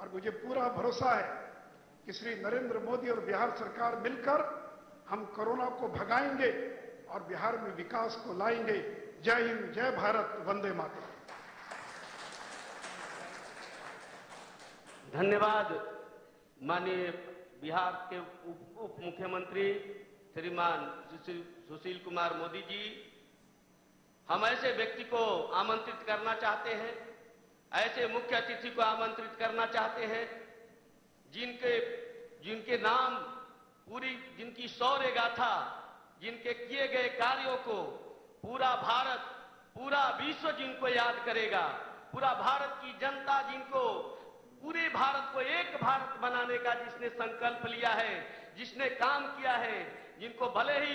और मुझे पूरा भरोसा है कि श्री नरेंद्र मोदी और बिहार सरकार मिलकर हम कोरोना को भगाएँगे और बिहार में विकास को लाएँगे। जय हिंद, जय भारत, वंदे मातरम। धन्यवाद माननीय बिहार के उप उप मुख्यमंत्री श्रीमान सुशील कुमार मोदी जी। हम ऐसे व्यक्ति को आमंत्रित करना चाहते हैं ऐसे मुख्य अतिथि को आमंत्रित करना चाहते हैं, जिनके जिनके नाम पूरी, जिनकी शौर्य गाथा, जिनके किए गए कार्यों को पूरा भारत, पूरा विश्व जिनको याद करेगा, पूरा भारत की जनता जिनको, पूरे भारत को एक भारत बनाने का जिसने संकल्प लिया है, जिसने काम किया है, जिनको भले ही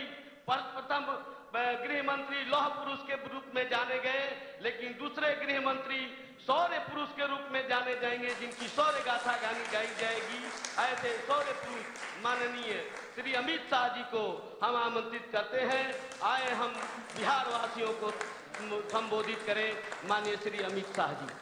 प्रथम गृह मंत्री लौह पुरुष के रूप में जाने गए, लेकिन दूसरे गृह मंत्री सौर्य पुरुष के रूप में जाने जाएँगे, जिनकी सौर्य गाथा गानी गाई जाएगी। ऐसे सौर्य पुरुष माननीय श्री अमित शाह जी को हम आमंत्रित करते हैं। आए हम बिहार वासियों को संबोधित करें, माननीय श्री अमित शाह जी।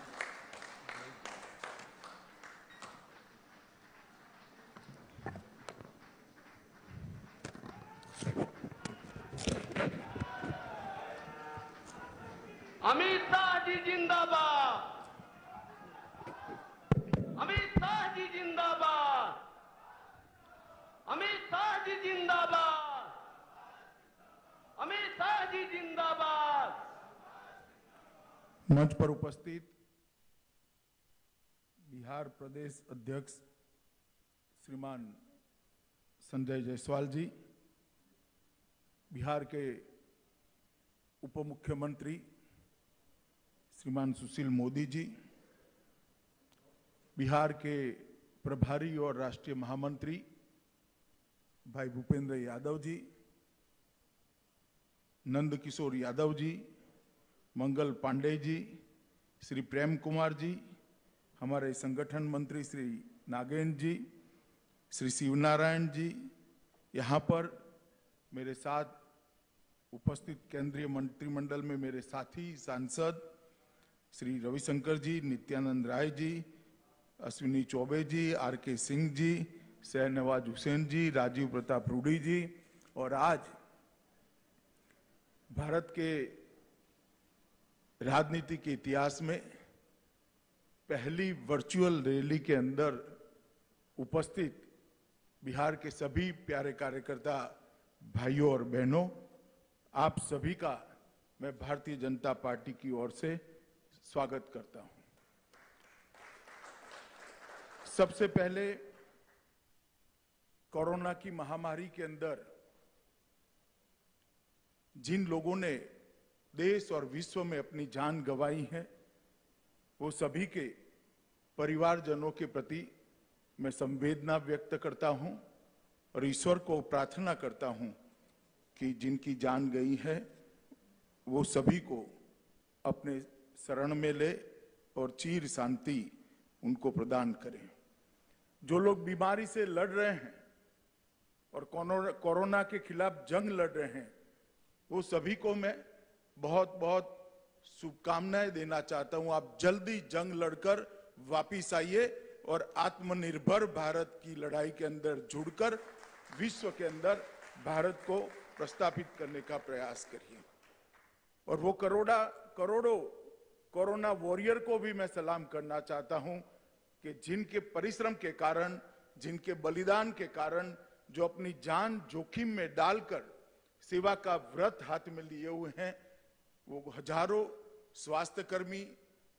अमित शाह जी जिंदाबाद। अमित शाह जी जिंदाबाद। अमित शाह जी जिंदाबाद। अमित शाह जी जिंदाबाद। मंच पर उपस्थित बिहार प्रदेश अध्यक्ष श्रीमान संजय जायसवाल जी, बिहार के उप मुख्यमंत्री श्रीमान सुशील मोदी जी, बिहार के प्रभारी और राष्ट्रीय महामंत्री भाई भूपेंद्र यादव जी, नंद किशोर यादव जी, मंगल पांडे जी, श्री प्रेम कुमार जी, हमारे संगठन मंत्री श्री नागेंद्र जी, श्री शिवनारायण जी, यहाँ पर मेरे साथ उपस्थित केंद्रीय मंत्रिमंडल में मेरे साथी, सांसद श्री रविशंकर जी, नित्यानंद राय जी, अश्विनी चौबे जी, आर के सिंह जी शहनवाज हुसैन जी, राजीव प्रताप रूडी जी, और आज भारत के राजनीति के इतिहास में पहली वर्चुअल रैली के अंदर उपस्थित बिहार के सभी प्यारे कार्यकर्ता भाइयों और बहनों, आप सभी का मैं भारतीय जनता पार्टी की ओर से स्वागत करता हूँ। सबसे पहले कोरोना की महामारी के अंदर जिन लोगों ने देश और विश्व में अपनी जान गंवाई है, वो सभी के परिवारजनों के प्रति मैं संवेदना व्यक्त करता हूँ और ईश्वर को प्रार्थना करता हूँ कि जिनकी जान गई है, वो सभी को अपने शरण में ले और चीर शांति उनको प्रदान करें। जो लोग बीमारी से लड़ रहे हैं और कोरोना के खिलाफ जंग लड़ रहे हैं, वो सभी को मैं बहुत बहुत शुभकामनाएँ देना चाहता हूँ। आप जल्दी जंग लड़कर वापिस आइए और आत्मनिर्भर भारत की लड़ाई के अंदर जुड़कर, विश्व के अंदर भारत को प्रस्तापित करने का प्रयास करिए। और वो करोड़ा, करोड़ों कोरोना वॉरियर को भी मैं सलाम करना चाहता हूँ कि जिनके परिश्रम के कारण, जिनके बलिदान के कारण, जो अपनी जान जोखिम में डालकर सेवा का व्रत हाथ में लिए हुए हैं, वो हज़ारों स्वास्थ्य कर्मी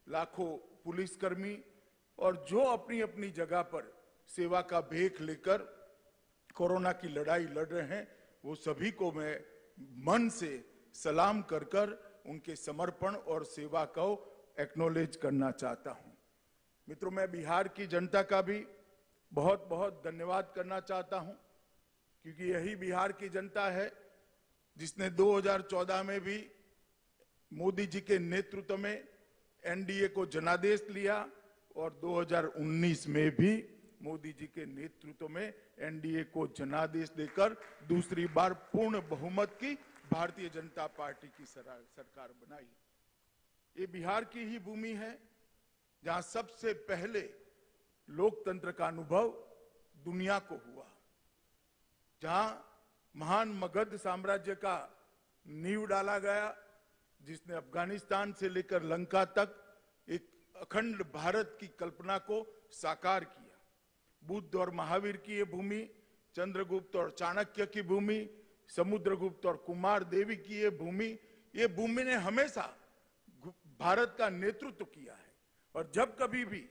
लाखों पुलिसकर्मी और जो अपनी अपनी जगह पर सेवा का भेख लेकर कोरोना की लड़ाई लड़ रहे हैं, वो सभी को मैं मन से सलाम कर कर उनके समर्पण और सेवा को एक्नोलेज करना चाहता हूँ। मित्रों, मैं बिहार की जनता का भी बहुत बहुत धन्यवाद करना चाहता हूँ, क्योंकि यही बिहार की जनता है जिसने 2014 में भी मोदी जी के नेतृत्व में एनडीए को जनादेश लिया और 2019 में भी मोदी जी के नेतृत्व में एनडीए को जनादेश देकर दूसरी बार पूर्ण बहुमत की भारतीय जनता पार्टी की सरकार बनाई। ये बिहार की ही भूमि है, जहाँ सबसे पहले लोकतंत्र का अनुभव दुनिया को हुआ। जहाँ महान मगध साम्राज्य का नींव डाला गया, जिसने अफ़गानिस्तान से लेकर लंका तक एक अखंड भारत की कल्पना को साकार किया। बुद्ध और महावीर की ये भूमि, चंद्रगुप्त और चाणक्य की भूमि समुद्रगुप्त और कुमार देवी की ये भूमि ये भूमि ने हमेशा भारत का नेतृत्व किया है। और जब कभी भी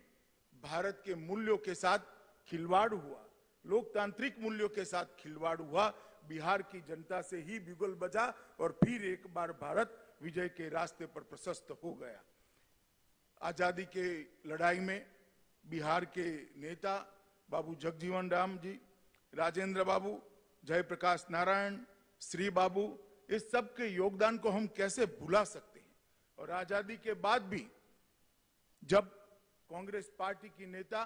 भारत के मूल्यों के साथ खिलवाड़ हुआ, लोकतांत्रिक मूल्यों के साथ खिलवाड़ हुआ, बिहार की जनता से ही बिगुल बजा और फिर एक बार भारत विजय के रास्ते पर प्रशस्त हो गया। आज़ादी के लड़ाई में बिहार के नेता बाबू जगजीवन राम जी, राजेंद्र बाबू जयप्रकाश नारायण, श्री बाबू, इस सब के योगदान को हम कैसे भुला सकते हैं? और आज़ादी के बाद भी जब कांग्रेस पार्टी की नेता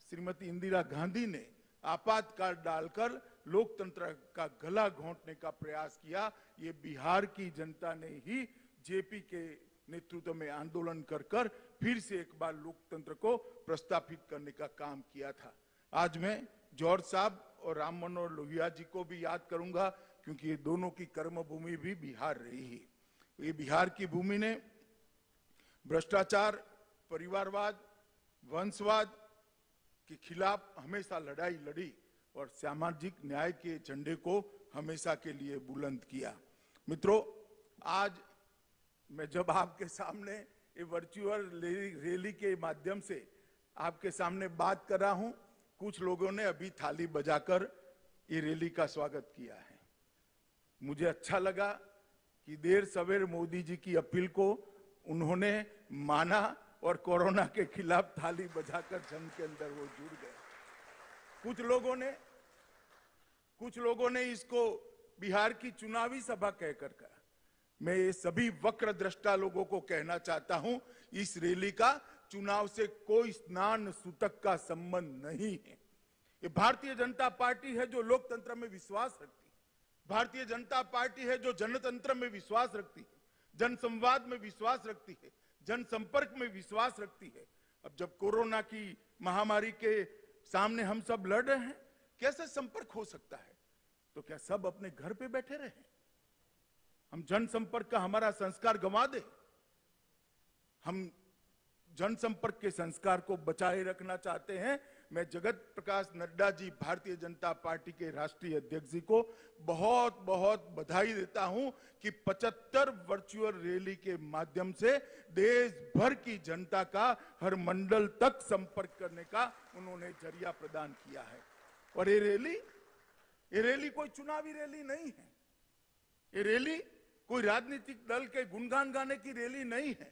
श्रीमती इंदिरा गांधी ने आपातकाल डालकर लोकतंत्र का गला घोंटने का प्रयास किया, ये बिहार की जनता ने ही जेपी के नेतृत्व में आंदोलन कर कर फिर से एक बार लोकतंत्र को प्रस्तापित करने का काम किया था। आज मैं जॉर्ज साहब और राम मनोहर लोहिया जी को भी याद करूँगा, क्योंकि ये दोनों की कर्म भूमि भी बिहार रही है। ये बिहार की भूमि ने भ्रष्टाचार, परिवारवाद, वंशवाद के खिलाफ हमेशा लड़ाई लड़ी और सामाजिक न्याय के झंडे को हमेशा के लिए बुलंद किया। मित्रों, आज मैं जब आपके सामने ये वर्चुअल रैली के माध्यम से आपके सामने बात कर रहा हूँ कुछ लोगों ने अभी थाली बजाकर ये रैली का स्वागत किया है। मुझे अच्छा लगा कि देर सवेर मोदी जी की अपील को उन्होंने माना और कोरोना के खिलाफ थाली बजाकर जंग के अंदर वो जुड़ गए। कुछ लोगों ने, कुछ लोगों ने इसको बिहार की चुनावी सभा कहकर कहा। मैं ये सभी वक्र दृष्टा लोगों को कहना चाहता हूँ, इस रैली का चुनाव से कोई स्नान सूतक का संबंध नहीं है। ये भारतीय जनता पार्टी है जो लोकतंत्र में विश्वास रखती है। भारतीय जनता पार्टी है जो जनतंत्र में विश्वास रखती है, जनसंवाद में विश्वास रखती है, जनसंपर्क में विश्वास रखती है। अब जब कोरोना की महामारी के सामने हम सब लड़ रहे हैं, कैसे संपर्क हो सकता है? तो क्या सब अपने घर पे बैठे रहे? हम जनसंपर्क का हमारा संस्कार गंवा दे। हम जनसंपर्क के संस्कार को बचाए रखना चाहते हैं। मैं जगत प्रकाश नड्डा जी, भारतीय जनता पार्टी के राष्ट्रीय अध्यक्ष जी को बहुत बहुत बधाई देता हूँ कि 75 वर्चुअल रैली के माध्यम से देश भर की जनता का हर मंडल तक संपर्क करने का उन्होंने ज़रिया प्रदान किया है। और ये रैली ये रैली कोई चुनावी रैली नहीं है। ये रैली कोई राजनीतिक दल के गुणगान गाने की रैली नहीं है।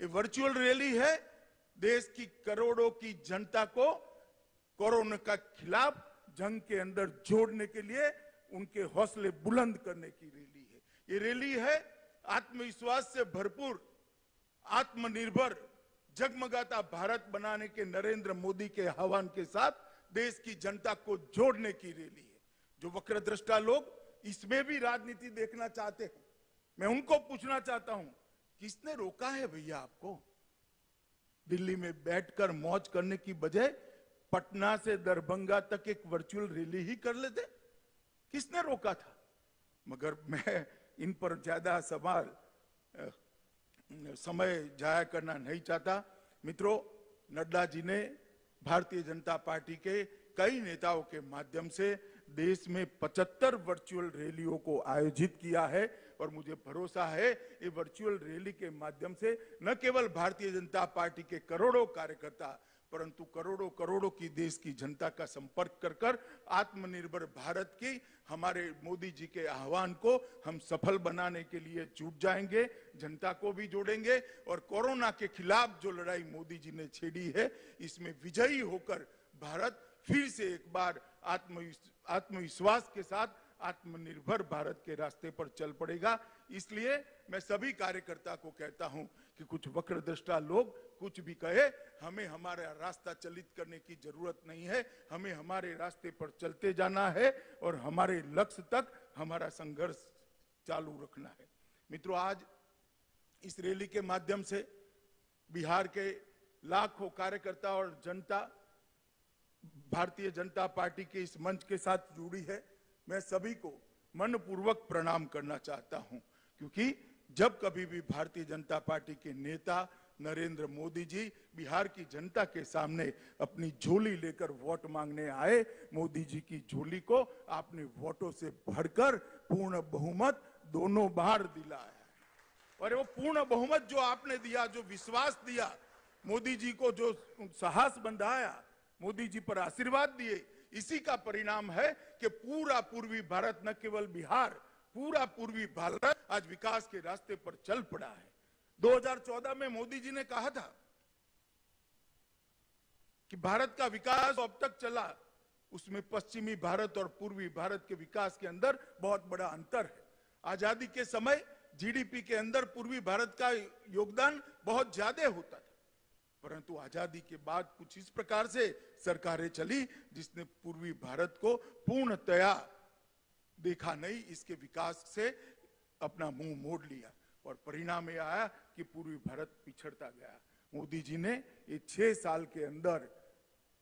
ये वर्चुअल रैली है। देश की करोड़ों की जनता को कोरोना का खिलाफ जंग के अंदर जोड़ने के लिए उनके हौसले बुलंद करने की रैली है। ये रैली है, आत्मविश्वास से भरपूर, आत्मनिर्भर, जगमगाता भारत बनाने के नरेंद्र मोदी के आह्वान के साथ देश की जनता को जोड़ने की रैली है। जो वक्र दृष्टा लोग, इसमें भी राजनीति देखना चाहते हैं। मैं उनको पूछना चाहता हूँ किसने रोका है भैया आपको? दिल्ली में बैठकर मौज करने की बजाय पटना से दरभंगा तक एक वर्चुअल रैली ही कर लेते। किसने रोका था? मगर मैं इन पर ज़्यादा सवाल समय जाया करना नहीं चाहता। मित्रों, नड्डा जी ने भारतीय जनता पार्टी के कई नेताओं के माध्यम से देश में 75 वर्चुअल रैलियों को आयोजित किया है। और मुझे भरोसा है ये वर्चुअल रैली के माध्यम से न केवल भारतीय जनता पार्टी के करोड़ों कार्यकर्ता, परंतु करोड़ों करोड़ों की देश की जनता का संपर्क कर कर आत्मनिर्भर भारत की हमारे मोदी जी के आह्वान को हम सफल बनाने के लिए जुट जाएँगे, जनता को भी जोड़ेंगे और कोरोना के खिलाफ जो लड़ाई मोदी जी ने छेड़ी है, इसमें विजयी होकर भारत फिर से एक बार आत्मविश्वास के साथ आत्मनिर्भर भारत के रास्ते पर चल पड़ेगा। इसलिए मैं सभी कार्यकर्ता को कहता हूँ कि कुछ वक्र दृष्टा लोग कुछ भी कहे, हमें हमारा रास्ता चलित करने की ज़रूरत नहीं है। हमें हमारे रास्ते पर चलते जाना है और हमारे लक्ष्य तक हमारा संघर्ष चालू रखना है। मित्रों, आज इस रैली के माध्यम से बिहार के लाखों कार्यकर्ता और जनता, भारतीय जनता पार्टी के इस मंच के साथ जुड़ी है। मैं सभी को मनपूर्वक प्रणाम करना चाहता हूँ, क्योंकि जब कभी भी भारतीय जनता पार्टी के नेता नरेंद्र मोदी जी बिहार की जनता के सामने अपनी झोली लेकर वोट मांगने आए, मोदी जी की झोली को आपने वोटों से भरकर पूर्ण बहुमत दोनों बार दिलाया और वो पूर्ण बहुमत जो आपने दिया, जो विश्वास दिया, मोदी जी को जो साहस बंधाया, मोदी जी पर आशीर्वाद दिए इसी का परिणाम है कि पूरा पूर्वी भारत, न केवल बिहार, पूरा पूर्वी भारत आज विकास के रास्ते पर चल पड़ा है। 2014 में मोदी जी ने कहा था कि भारत का विकास अब तक चला, उसमें पश्चिमी भारत और पूर्वी भारत के विकास के अंदर बहुत बड़ा अंतर है। आज़ादी के समय जीडीपी के अंदर पूर्वी भारत का योगदान बहुत ज़्यादा होता था। परंतु आज़ादी के बाद कुछ इस प्रकार से सरकारें चली, जिसने पूर्वी भारत को पूर्णतया देखा नहीं, इसके विकास से अपना मुँह मोड़ लिया और परिणाम यह आया कि पूर्वी भारत पिछड़ता गया। मोदी जी ने ये छह साल के अंदर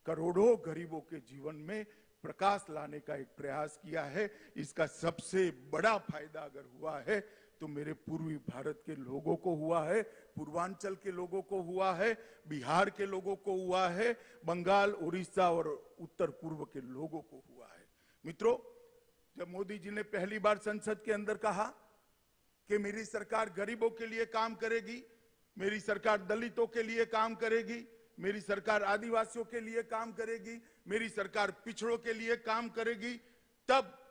करोड़ों गरीबों के जीवन में प्रकाश लाने का एक प्रयास किया है। इसका सबसे बड़ा फ़ायदा अगर हुआ है तो मेरे पूर्वी भारत के लोगों को हुआ है, पूर्वांचल के लोगों को हुआ है, बिहार के लोगों को हुआ है, बंगाल उड़ीसा और उत्तर पूर्व के लोगों को हुआ है। मित्रों, जब मोदी जी ने पहली बार संसद के अंदर कहा कि मेरी सरकार गरीबों के लिए काम करेगी, मेरी सरकार दलितों के लिए काम करेगी, मेरी सरकार आदिवासियों के लिए काम करेगी, मेरी सरकार पिछड़ों के लिए काम करेगी, तब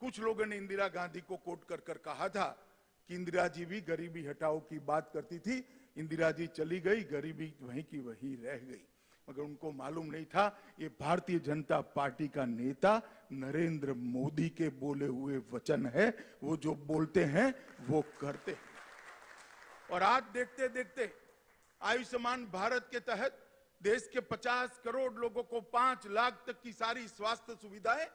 कुछ लोगों ने इंदिरा गांधी को कोट कर कर कहा था कि इंदिरा जी भी गरीबी हटाओ की बात करती थी, इंदिरा जी चली गई, गरीबी वहीं की वहीं रह गई। मगर उनको मालूम नहीं था, ये भारतीय जनता पार्टी का नेता नरेंद्र मोदी के बोले हुए वचन है, वो जो बोलते हैं, वो करते हैं। और आज देखते देखते, आयुष्मान भारत के तहत देश के 50 करोड़ लोगों को 5 लाख तक की सारी स्वास्थ्य सुविधाएँ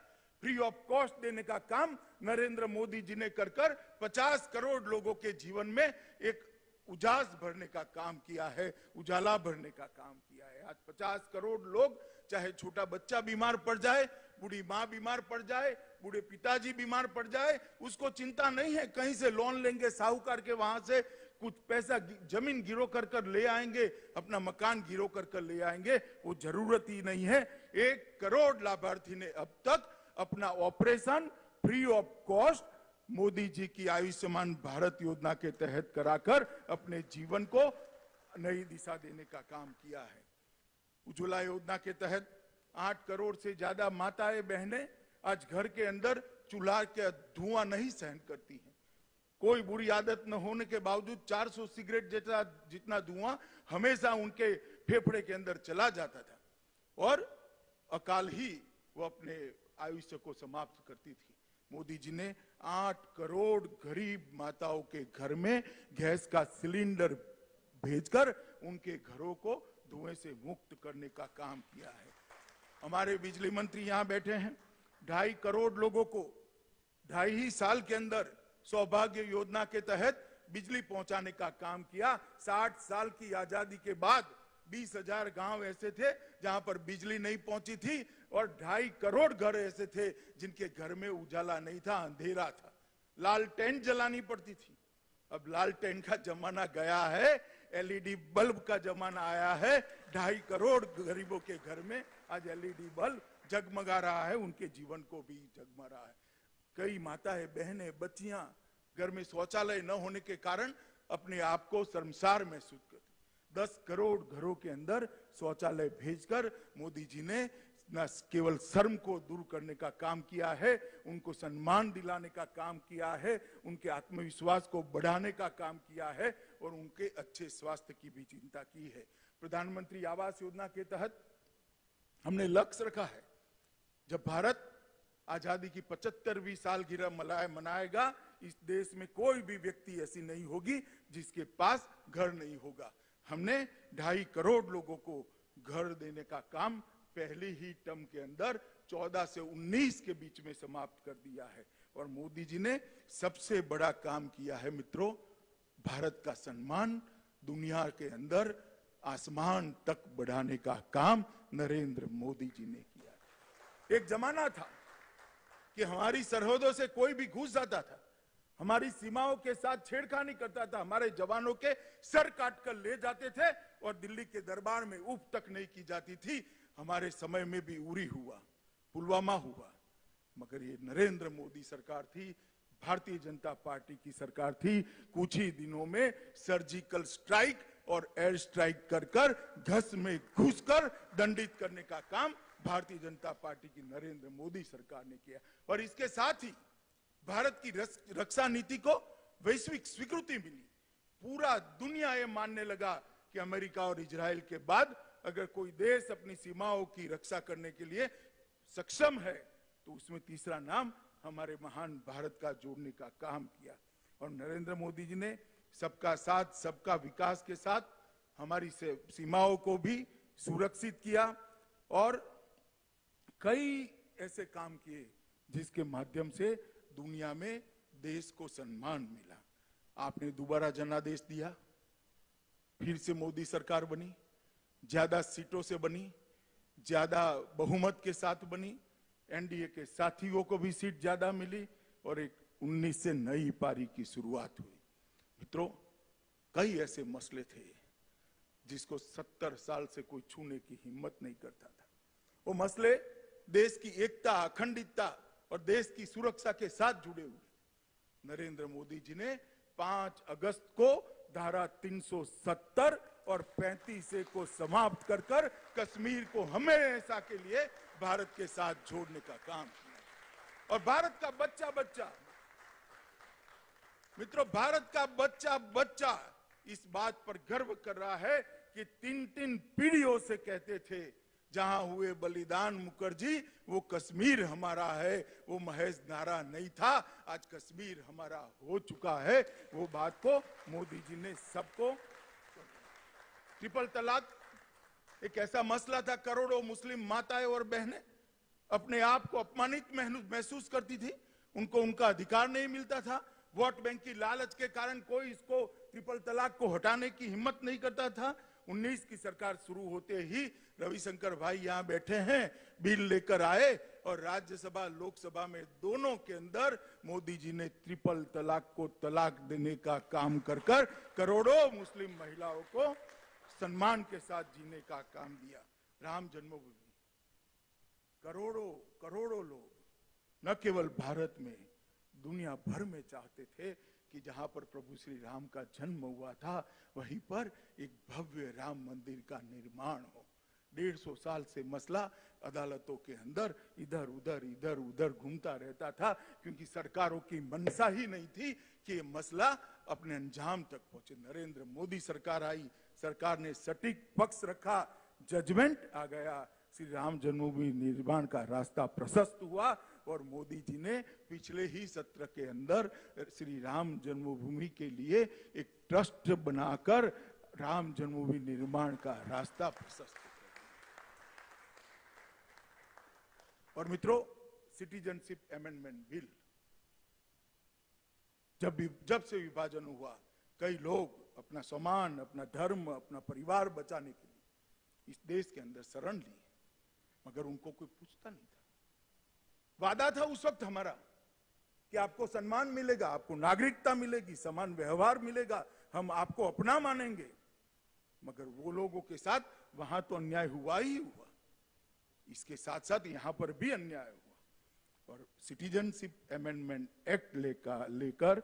फ्री ऑफ़ कॉस्ट देने का काम नरेंद्र मोदी जी ने कर कर 50 करोड़ लोगों के जीवन में एक उजास भरने का काम किया है, उजाला भरने का काम किया है। आज 50 करोड़ लोग, चाहे छोटा बच्चा बीमार पड़ जाए, बूढ़ी माँ बीमार पड़ जाए, बूढ़े पिताजी बीमार पड़ जाए, उसको चिंता नहीं है, कहीं से लोन लेंगे, साहूकार के वहाँ से कुछ पैसा ज़मीन गिरो कर कर ले आएँगे, अपना मकान गिरो कर कर ले आएँगे, वो ज़रूरत ही नहीं है। एक करोड़ लाभार्थी ने अब तक अपना operation free of cost Modi ji की आयुष्मान भारत योजना के तहत कराकर अपने जीवन को नई दिशा देने का काम किया है। उज्ज्वला योजना के तहत आठ करोड़ से ज़्यादा माताएँ बहनें आज घर के अंदर चूल्हा के धुआँ नहीं सहन करती हैं। कोई बुरी आदत न होने के बावजूद 400 सिगरेट जैसा जितना धुआँ हमेशा उनके फेफड़े के अंदर चला जाता था। और अकाल ही वो अपने आयुष्य को समाप्त करती थी। मोदी जी ने आठ करोड़ गरीब माताओं के घर में गैस का सिलेंडर भेजकर उनके घरों को धुएँ से मुक्त करने का काम किया है। हमारे बिजली मंत्री यहाँ बैठे हैं। ढाई करोड़ लोगों को ढाई ही साल के अंदर सौभाग्य योजना के तहत बिजली पहुँचाने का काम किया। साठ साल की आज़ादी के बाद बीस हज़ार गाँव ऐसे थे जहाँ पर बिजली नहीं पहुँची थी। और ढाई करोड़ घर ऐसे थे जिनके घर में उजाला नहीं था, अंधेरा था। लाल टेंट जलानी पड़ती थी। अब लाल टेंट का जमाना गया है, एलईडी बल्ब का जमाना आया है। ढाई करोड़ गरीबों के घर में आज एलईडी बल्ब जगमगा रहा है, उनके जीवन को भी जगमा रहा है। कई माताएँ, बहनें, बच्चियाँ घर में शौचालय न होने के कारण अपने आप को शर्मसार महसूस करती। दस करोड़ घरों के अंदर शौचालय भेजकर मोदी जी ने न केवल शर्म को दूर करने का काम किया है, उनको सम्मान दिलाने का काम किया है, उनके आत्मविश्वास को बढ़ाने का काम किया है और उनके अच्छे स्वास्थ्य की भी चिंता की है। प्रधानमंत्री आवास योजना के तहत हमने लक्ष्य रखा है, जब भारत आज़ादी की पचहत्तरवीं सालगिरह मनाए मनाएगा, इस देश में कोई भी व्यक्ति ऐसी नहीं होगी जिसके पास घर नहीं होगा। हमने ढाई करोड़ लोगों को घर देने का काम पहली ही टर्म के अंदर 14 से 19 के बीच में समाप्त कर दिया है। और मोदी जी ने सबसे बड़ा काम किया है मित्रों, भारत का सम्मान, दुनिया के अंदर आसमान तक बढ़ाने का काम नरेंद्र मोदी जी ने किया। एक जमाना था कि हमारी सरहदों से कोई भी घुस जाता था, हमारी सीमाओं के साथ छेड़खानी करता था, हमारे जवानों के सर काट कर ले जाते थे और दिल्ली के दरबार में उफ तक नहीं की जाती थी। हमारे समय में भी उरी हुआ, पुलवामा हुआ, मगर ये नरेंद्र मोदी सरकार थी, भारतीय जनता पार्टी की सरकार थी। कुछ ही दिनों में सर्जिकल स्ट्राइक और एयर स्ट्राइक कर कर घस में घुसकर दंडित करने का काम भारतीय जनता पार्टी की नरेंद्र मोदी सरकार ने किया। और इसके साथ ही भारत की रक्षा नीति को वैश्विक स्वीकृति मिली। पूरा दुनिया ये मानने लगा कि अमेरिका और इजराइल के बाद अगर कोई देश अपनी सीमाओं की रक्षा करने के लिए सक्षम है तो उसमें तीसरा नाम हमारे महान भारत का जोड़ने का काम किया। और नरेंद्र मोदी जी ने सबका साथ, सबका विकास के साथ हमारी से सीमाओं को भी सुरक्षित किया और कई ऐसे काम किए जिसके माध्यम से दुनिया में देश को सम्मान मिला। आपने दोबारा जनादेश दिया, फिर से मोदी सरकार बनी। ज़्यादा सीटों से बनी, ज़्यादा बहुमत के साथ बनी, एनडीए के साथियों को भी सीट ज़्यादा मिली और एक 19 से नई पारी की शुरुआत हुई। मित्रों, कई ऐसे मसले थे जिसको 70 साल से कोई छूने की हिम्मत नहीं करता था। वो मसले देश की एकता, अखंडितता और देश की सुरक्षा के साथ जुड़े हुए नरेंद्र मोदी जी ने 5 अगस्त को धारा 370 और 35 को समाप्त कर कर कश्मीर को हमेशा के लिए भारत के साथ जोड़ने का काम किया। और भारत का बच्चा बच्चा मित्रों, भारत का बच्चा बच्चा इस बात पर गर्व कर रहा है कि तीन तीन पीढ़ियों से कहते थे, जहाँ हुए बलिदान मुखर्जी, वो कश्मीर हमारा है, वो महेश नारा नहीं था, आज कश्मीर हमारा हो चुका है। वो बात को मोदी जी ने सबको ट्रिपल तलाक एक ऐसा मसला था करोड़ों मुस्लिम माताएँ और बहनें अपने आप को अपमानित महसूस करती थी उनको उनका अधिकार नहीं मिलता था वोट बैंक की लालच के कारण कोई इसको ट्रिपल तलाक को हटाने की हिम्मत नहीं करता था 19 की सरकार शुरू होते ही रविशंकर भाई यहाँ बैठे हैं बिल लेकर आए और राज्यसभा लोकसभा में दोनों के अंदर मोदी जी ने ट्रिपल तलाक को तलाक देने का काम कर कर करोड़ों मुस्लिम महिलाओं को सम्मान के साथ जीने का काम दिया। राम जन्मभूमि। करोड़ों करोड़ों लोग न केवल भारत में, दुनिया भर में चाहते थे कि जहाँ पर प्रभु श्री राम का जन्म हुआ था, वहीं पर एक भव्य राम मंदिर का निर्माण हो। डेढ़ सौ साल से मसला अदालतों के अंदर इधर, उधर इधर, उधर घूमता रहता था, क्योंकि सरकारों की मनसा ही नहीं थी कि ये मसला अपने अंजाम तक पहुँचे। नरेंद्र मोदी सरकार आई सरकार ने सटीक पक्ष रखा जजमेंट आ गया। श्री राम जन्मभूमि निर्माण का रास्ता प्रशस्त हुआ और मोदी जी ने पिछले ही सत्र के अंदर श्री राम जन्मभूमि के लिए एक ट्रस्ट बनाकर राम जन्मभूमि निर्माण का रास्ता प्रशस्त और मित्रों सिटीजनशिप अमेंडमेंट बिल जब जब से विभाजन हुआ, कई लोग अपना सम्मान, अपना धर्म, अपना परिवार बचाने के लिए इस देश के अंदर शरण ली। मगर उनको कोई पूछता नहीं था। वादा था उस वक्त हमारा कि आपको सम्मान मिलेगा, आपको नागरिकता मिलेगी, समान व्यवहार मिलेगा, हम आपको अपना मानेंगे। मगर वो लोगों के साथ वहाँ तो अन्याय हुआ ही हुआ। इसके साथ साथ यहाँ पर भी अन्याय हुआ। और सिटीजनशिप अमेंडमेंट एक्ट लेकर लेकर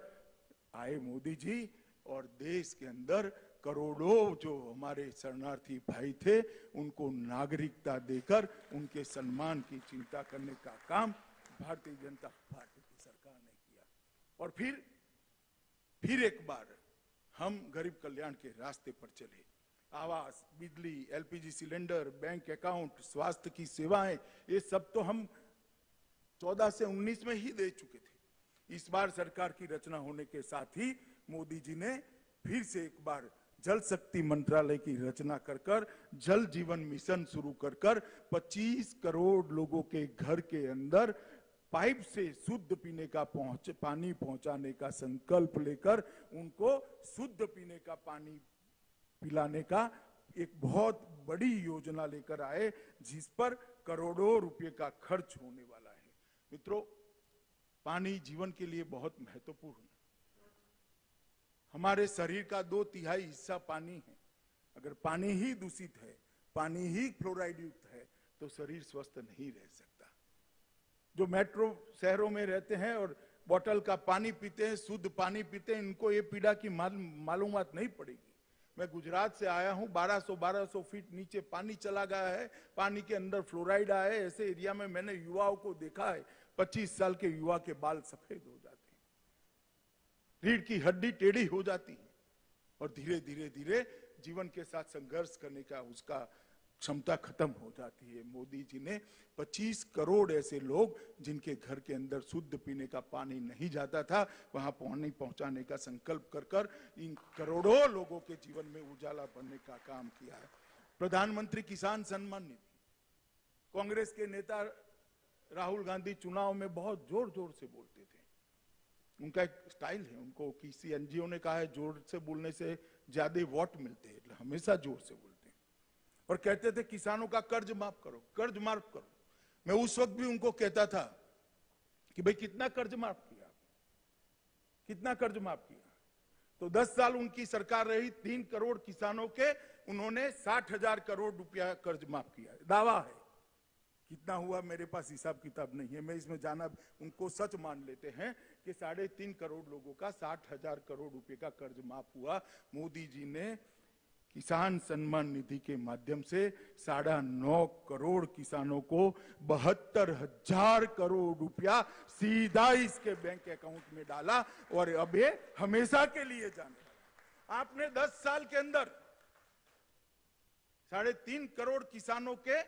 आए मोदी जी और देश के अंदर करोड़ों जो हमारे शरणार्थी भाई थे, उनको नागरिकता देकर, उनके सम्मान की चिंता करने का काम भारतीय जनता पार्टी की सरकार ने किया। और फिर फिर एक बार हम गरीब कल्याण के रास्ते पर चले। आवास, बिजली, एलपीजी सिलेंडर, बैंक अकाउंट, स्वास्थ्य की सेवाएँ, ये सब तो हम 14 से 19 में ही दे चुके थे। इस बार सरकार की रचना होने के साथ ही मोदी जी ने फिर से एक बार जल शक्ति मंत्रालय की रचना कर कर, जल जीवन मिशन शुरू कर कर 25 करोड़ लोगों के घर के अंदर पाइप से शुद्ध पीने का पहुँच, पानी पहुँचाने का संकल्प लेकर उनको शुद्ध पीने का पानी पिलाने का एक बहुत बड़ी योजना लेकर आए, जिस पर करोड़ों रुपए का खर्च होने वाला है। मित्रों, पानी जीवन के लिए बहुत महत्वपूर्ण हमारे शरीर का दो तिहाई हिस्सा पानी है। अगर पानी ही दूषित है, पानी ही फ्लोराइड युक्त है तो शरीर स्वस्थ नहीं रह सकता। जो मेट्रो शहरों में रहते हैं और बोतल का पानी पीते हैं, शुद्ध पानी पीते हैं, इनको ये पीड़ा की मालूम नहीं पड़ेगी। मैं गुजरात से आया हूँ 1200 1200 फीट नीचे पानी चला गया है, पानी के अंदर फ्लोराइड आया है। ऐसे एरिया में मैंने युवाओं को देखा है 25 साल के युवा के बाल सफ़ेद हैं रीढ़ की हड्डी टेढ़ी हो जाती है और धीरे धीरे धीरे जीवन के साथ संघर्ष करने का उसका क्षमता खत्म हो जाती है। मोदी जी ने 25 करोड़ ऐसे लोग जिनके घर के अंदर शुद्ध पीने का पानी नहीं जाता था, वहाँ पानी पहुँचाने का संकल्प कर कर इन करोड़ों लोगों के जीवन में उजाला बनने का काम किया है। प्रधानमंत्री किसान सम्मान निधि। कांग्रेस के नेता राहुल गांधी चुनाव में बहुत ज़ोर ज़ोर से बोलते थे। उनका एक स्टाइल है, उनको किसी एनजीओ ने कहा है, ज़ोर से बोलने से ज़्यादा वोट मिलते हैं हमेशा ज़ोर से बोलते हैं। और कहते थे, किसानों का कर्ज माफ़ करो, कर्ज माफ़ करो। मैं उस वक्त भी उनको कहता था कि, भाई, कितना कर्ज माफ़ किया कितना कर्ज माफ़ किया? तो 10 साल उनकी सरकार रही, तीन करोड़ किसानों के उन्होंने साठ हज़ार करोड़ रुपया कर्ज माफ़ किया। दावा है। कितना हुआ, मेरे पास हिसाब किताब नहीं है। मैं इसमें जाना, उनको सच मान लेते हैं कि साढ़े तीन करोड़ लोगों का, साठ हज़ार करोड़ रुपए का कर्ज माफ़ हुआ। मोदी जी ने किसान सम्मान निधि के माध्यम से साढ़ा नौ करोड़ किसानों को बहत्तर हज़ार करोड़ रुपया सीधा इसके बैंक अकाउंट में डाला और अब ये हमेशा के लिए जाने। आपने 10 साल के अंदर साढ़े तीन करोड़ किसानों के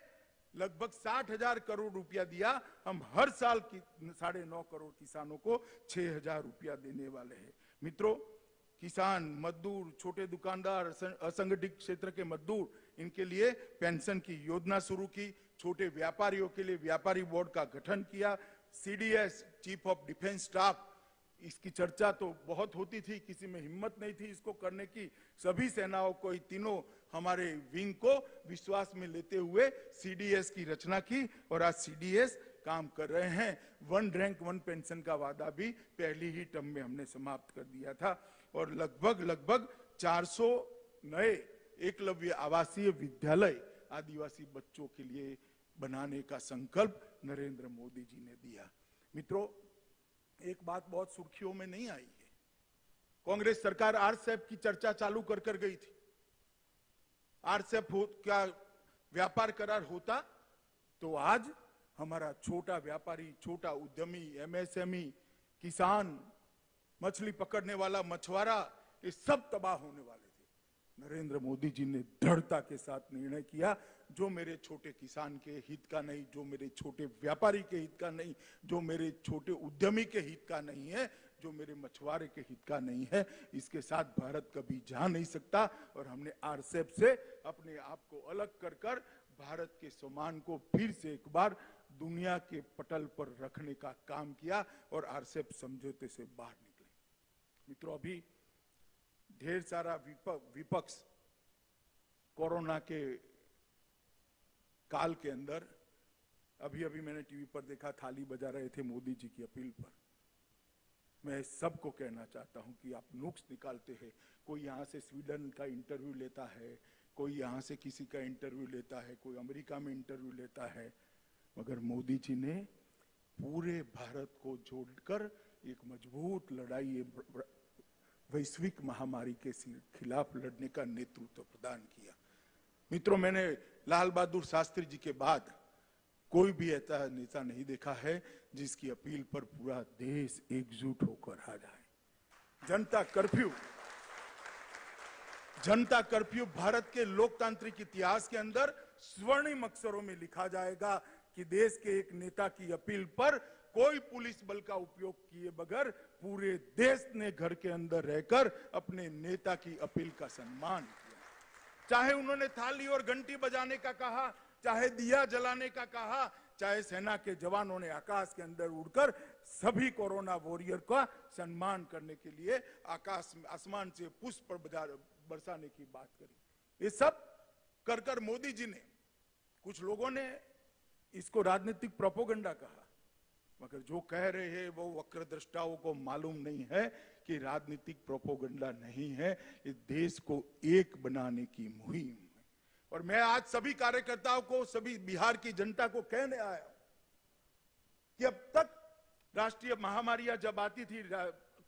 लगभग साठ हज़ार करोड़ रुपया दिया। हम हर साल की साढ़े नौ करोड़ किसानों को छह हज़ार रुपया देने वाले हैं। मित्रों, किसान, मजदूर, छोटे दुकानदार असंगठित क्षेत्र के मजदूर, इनके लिए पेंशन की योजना शुरू की। छोटे व्यापारियों के लिए व्यापारी बोर्ड का गठन किया। CDS, chief of defence staff, इसकी चर्चा तो बहुत होती थी, किसी में हिम्मत नहीं थी इसको करने की। सभी सेनाओं को तीनों हमारे विंग को विश्वास में लेते हुए सीडीएस की रचना की और आज सीडीएस काम कर रहे हैं। वन रैंक वन पेंशन का वादा भी पहली ही टर्म में हमने समाप्त कर दिया था। और लगभग लगभग 400 नए एकलव्य आवासीय विद्यालय आदिवासी बच्चों के लिए बनाने का संकल्प नरेंद्र मोदी जी ने दिया। मित्रों, एक बात बहुत सुर्खियों में नहीं आई है। कांग्रेस सरकार आरसेप की चर्चा चालू कर कर गई थी। आरसेप का व्यापार करार होता तो आज हमारा छोटा व्यापारी, छोटा उद्यमी एमएसएमई किसान, मछली पकड़ने वाला, मछुआरा, ये सब तबाह होने वाले थे। नरेंद्र मोदी जी ने दृढ़ता के साथ निर्णय किया, जो मेरे छोटे किसान के हित का नहीं, जो मेरे छोटे व्यापारी के हित का नहीं, जो मेरे छोटे उद्यमी के हित का नहीं है जो मेरे मछुआरे के हित का नहीं है, इसके साथ भारत कभी जा नहीं सकता। और हमने आरसेप से अपने आप को अलग कर कर भारत के सम्मान को फिर से एक बार दुनिया के पटल पर रखने का काम किया और आरसेप समझौते से बाहर निकले। मित्रों, अभी ढेर सारा विपक्ष कोरोना के काल के अंदर, अभी अभी मैंने टीवी पर देखा, थाली बजा रहे थे मोदी जी की अपील पर। मैं सबको कहना चाहता हूँ कि आप नुक्स निकालते हैं। कोई यहाँ से स्वीडन का इंटरव्यू लेता है, कोई यहाँ से किसी का इंटरव्यू लेता है, कोई अमेरिका में इंटरव्यू लेता है। मगर मोदी जी ने पूरे भारत को जोड़कर एक मज़बूत लड़ाई वैश्विक महामारी के खिलाफ लड़ने का नेतृत्व प्रदान किया। मित्रों, मैंने लाल बहादुर शास्त्री जी के बाद कोई भी ऐसा नेता नहीं देखा है जिसकी अपील पर पूरा देश एकजुट होकर आ जाए। जनता कर्फ्यू। जनता कर्फ्यू भारत के लोकतांत्रिक इतिहास के अंदर स्वर्णिम अक्षरों में लिखा जाएगा कि देश के एक नेता की अपील पर कोई पुलिस बल का उपयोग किए बगैर पूरे देश ने घर के अंदर रहकर अपने नेता की अपील का सम्मान किया। चाहे उन्होंने थाली और घंटी बजाने का कहा चाहे दिया जलाने का कहा, चाहे सेना के जवानों ने आकाश के अंदर उड़कर सभी कोरोना वॉरियर का सम्मान करने के लिए आकाश, आसमान से पुष्प बरसाने की बात करी। ये सब कर कर मोदी जी ने, कुछ लोगों ने इसको राजनीतिक प्रोपोगंडा कहा। मगर जो कह रहे हैं, वो वक्र दृष्टाओं को मालूम नहीं है कि राजनीतिक प्रोपोगंडा नहीं है। इस देश को एक बनाने की मुहिम और मैं आज सभी कार्यकर्ताओं को, सभी बिहार की जनता को कहने आया कि अब तक राष्ट्रीय महामारियाँ जब आती थी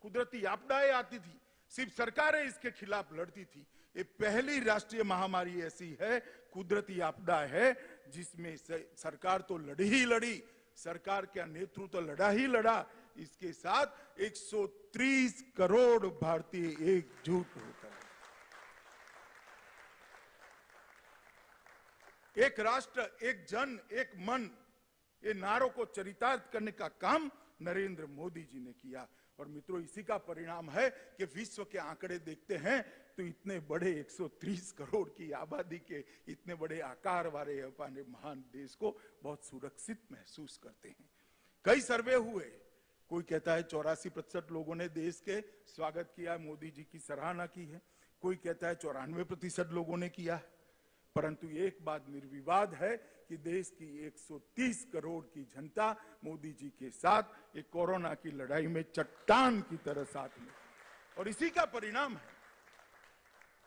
कुदरती आपदाएँ आती थी, सिर्फ़ सरकारें इसके खिलाफ लड़ती थी। ये पहली राष्ट्रीय महामारी ऐसी है, कुदरती आपदा है, जिसमें सरकार तो लड़ी ही लड़ी, सरकार का नेतृत्व तो लड़ा ही लड़ा। इसके साथ 130 करोड़ भारतीय एकजुट होकर। एक राष्ट्र, एक जन, एक मन, ये नारों को चरितार्थ करने का काम नरेंद्र मोदी जी ने किया। और मित्रों, इसी का परिणाम है कि विश्व के आंकड़े देखते हैं तो इतने बड़े 130 करोड़ की आबादी के इतने बड़े आकार वाले अपने महान देश को बहुत सुरक्षित महसूस करते हैं। कई सर्वे हुए। कोई कहता है चौरासी प्रतिशत लोगों ने देश के स्वागत किया, मोदी जी की सराहना की है। कोई कहता है चौरानवे प्रतिशत लोगों ने किया है। परंतु एक बात निर्विवाद है कि देश की 130 करोड़ की जनता मोदी जी के साथ एक कोरोना की लड़ाई में चट्टान की तरह साथ में और इसी का परिणाम है,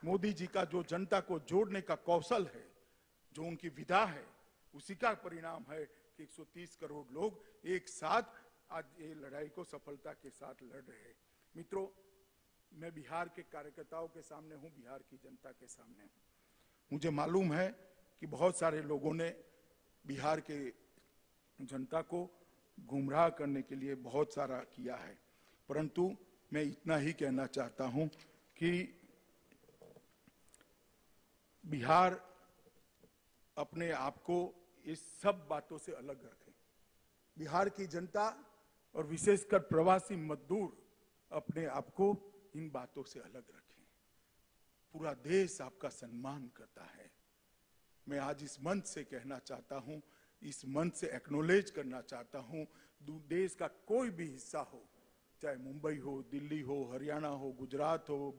मोदी जी का जो जनता को जोड़ने का कौशल है, जो उनकी विधा है, उसी का परिणाम है कि 130 करोड़ लोग एक साथ आज ये लड़ाई को सफलता के साथ लड़ रहे मित्रों, मैं बिहार के कार्यकर्ताओं के सामने हूँ, बिहार की जनता के सामने हूँ। मुझे मालूम है कि बहुत सारे लोगों ने बिहार के जनता को गुमराह करने के लिए बहुत सारा किया है। परंतु मैं इतना ही कहना चाहता हूँ कि बिहार अपने आप को इस सब बातों से अलग रखे। बिहार की जनता और विशेषकर प्रवासी मजदूर अपने आप को इन बातों से अलग रखें। पूरा देश आपका सम्मान करता है। मैं आज इस मंच से कहना चाहता हूँ, इस मंच से एक्नोलेज करना चाहता हूँ देश का कोई भी हिस्सा हो, चाहे मुंबई हो, दिल्ली हो, हरियाणा हो, गुजरात हो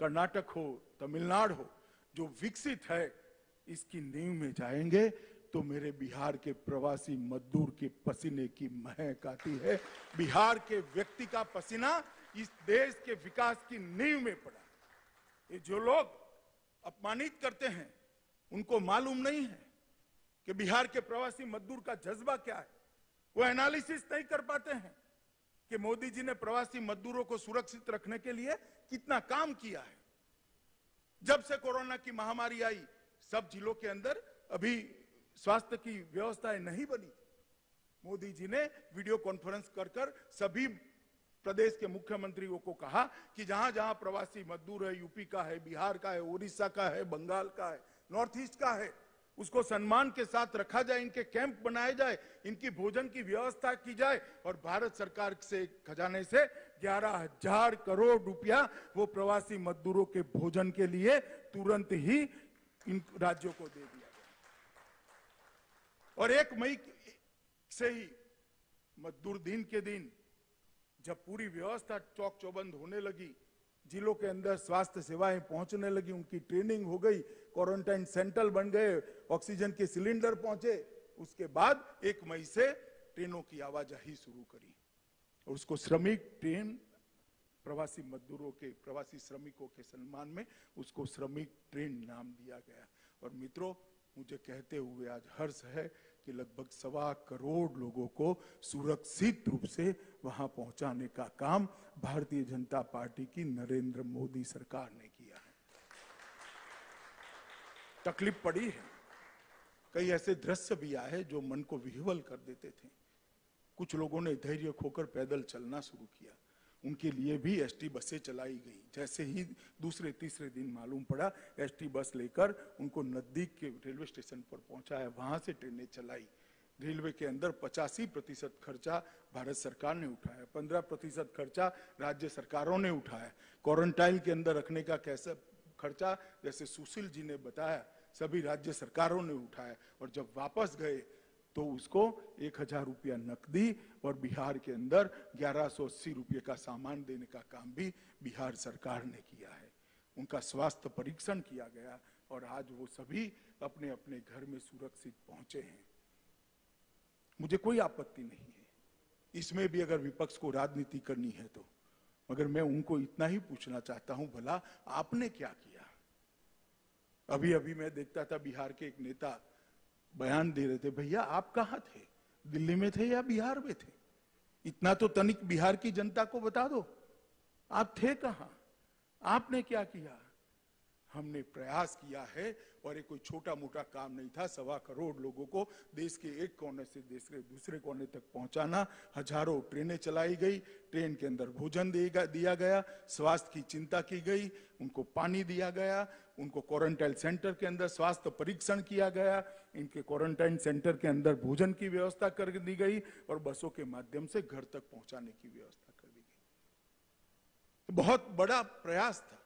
कर्नाटक हो, तमिलनाडु हो, जो विकसित है, इसकी नींव में जाएँगे तो मेरे बिहार के प्रवासी मजदूर के पसीने की महक आती है। बिहार के व्यक्ति का पसीना इस देश के विकास की नींव में पड़ा। ये जो लोग अपमानित करते हैं, उनको मालूम नहीं है कि बिहार के प्रवासी मजदूर का जज्बा क्या है। वो एनालिसिस नहीं कर पाते हैं कि मोदी जी ने प्रवासी मजदूरों को सुरक्षित रखने के लिए कितना काम किया है। जब से कोरोना की महामारी आई, सब जिलों के अंदर अभी स्वास्थ्य की व्यवस्थाएँ नहीं बनी। मोदी जी ने वीडियो कॉन्फ्रेंस कर कर सभी प्रदेश के मुख्यमंत्रियों को कहा कि जहाँ जहाँ प्रवासी मजदूर है, यूपी का है, बिहार का है उड़ीसा का है, बंगाल का है, नॉर्थ ईस्ट का है, उसको सम्मान के साथ रखा जाए, इनके कैंप बनाए जाए, इनकी भोजन की व्यवस्था की जाए और भारत सरकार से खजाने से ग्यारह हज़ार करोड़ रुपया वो प्रवासी मजदूरों के भोजन के लिए तुरंत ही इन राज्यों को दे दिया और एक मई से ही मजदूर दिन के दिन जब पूरी व्यवस्था चौक चौबंद होने लगी, जिलों के अंदर स्वास्थ्य सेवाएँ पहुँचने लगी, उनकी ट्रेनिंग हो गई, क्वारंटाइन सेंटर बन गए, ऑक्सीजन के सिलेंडर पहुँचे, उसके बाद एक मई से ट्रेनों की आवाजाही शुरू करी। और उसको श्रमिक ट्रेन, प्रवासी मजदूरों के, प्रवासी श्रमिकों के सम्मान में उसको श्रमिक ट्रेन नाम दिया गया। और मित्रों, मुझे कहते हुए आज हर्ष है कि लगभग सवा करोड़ लोगों को सुरक्षित रूप से वहाँ पहुँचाने का काम भारतीय जनता पार्टी की नरेंद्र मोदी सरकार ने किया है। तकलीफ़ पड़ी है। कई ऐसे दृश्य भी आए जो मन को विह्वल कर देते थे। कुछ लोगों ने धैर्य खोकर पैदल चलना शुरू किया। उनके लिए भी एसटी बसें चलाई गई। जैसे ही दूसरे, तीसरे दिन मालूम पड़ा, एसटी बस लेकर उनको नज़दीक के रेलवे स्टेशन पर पहुँचाया वहाँ से ट्रेनें चलाई। रेलवे के अंदर पचासी प्रतिशत खर्चा भारत सरकार ने उठाया। पंद्रह प्रतिशत खर्चा राज्य सरकारों ने उठाया। क्वारंटाइन के अंदर रखने का कैसा खर्चा, जैसे सुशील जी ने बताया, सभी राज्य सरकारों ने उठाया। और जब वापस गए तो उसको एक हज़ार रुपया नकदी और बिहार के अंदर ग्यारह सौ अस्सी रुपये का सामान देने का काम भी बिहार सरकार ने किया है। उनका स्वास्थ्य परीक्षण किया गया और आज वो सभी अपने अपने घर में सुरक्षित पहुँचे हैं। मुझे कोई आपत्ति नहीं है। इसमें भी अगर विपक्ष को राजनीति करनी है तो। मगर मैं उनको इतना ही पूछना चाहता हूँ, भला आपने क्या किया? अभी अभी मैं देखता था बिहार के एक नेता बयान दे रहे थे, भैया, आप कहाँ थे? दिल्ली में थे या बिहार में थे? इतना तो तनिक बिहार की जनता को बता दो। आप थे कहाँ? आपने क्या किया? हमने प्रयास किया है, और ये कोई छोटा मोटा काम नहीं था। सवा करोड़ लोगों को देश के एक कोने से देश के दूसरे कोने तक पहुंचाना, हज़ारों ट्रेनें चलाई गई, ट्रेन के अंदर भोजन दिया गया, स्वास्थ्य की चिंता की गई, उनको पानी दिया गया उनको क्वारंटाइन सेंटर के अंदर स्वास्थ्य परीक्षण किया गया। इनके क्वारंटाइन सेंटर के अंदर भोजन की व्यवस्था कर दी गई और बसों के माध्यम से घर तक पहुँचाने की व्यवस्था कर दी गई। बहुत बड़ा प्रयास था